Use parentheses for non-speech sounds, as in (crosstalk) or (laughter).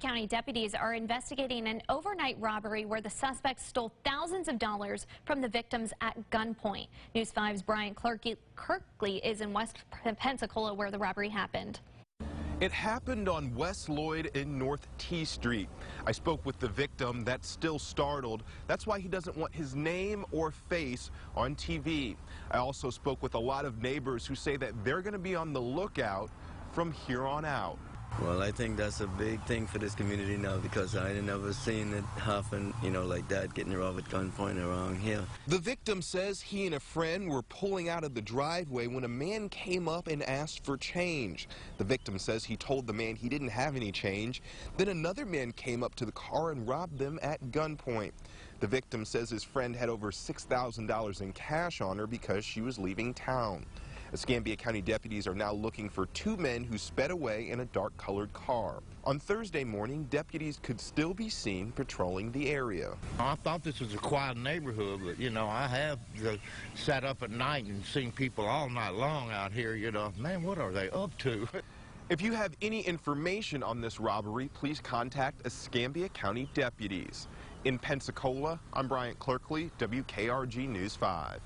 County deputies are investigating an overnight robbery where the suspects stole thousands of dollars from the victims at gunpoint. News 5's Brian Kirkley is in West Pensacola where the robbery happened. It happened on West Lloyd in North T Street. I spoke with the victim that's still startled. That's why he doesn't want his name or face on TV. I also spoke with a lot of neighbors who say that they're going to be on the lookout from here on out. Well, I think that's a big thing for this community now because I never seen it happen, you know, like that, getting robbed at gunpoint around here. The victim says he and a friend were pulling out of the driveway when a man came up and asked for change. The victim says he told the man he didn't have any change. Then another man came up to the car and robbed them at gunpoint. The victim says his friend had over $6,000 in cash on her because she was leaving town. Escambia County deputies are now looking for two men who sped away in a dark-colored car. On Thursday morning, deputies could still be seen patrolling the area. I thought this was a quiet neighborhood, but, you know, I have uh, sat up at night and seen people all night long out here, you know. Man, what are they up to? (laughs) If you have any information on this robbery, please contact Escambia County deputies. In Pensacola, I'm Bryant Clerkley, WKRG News 5.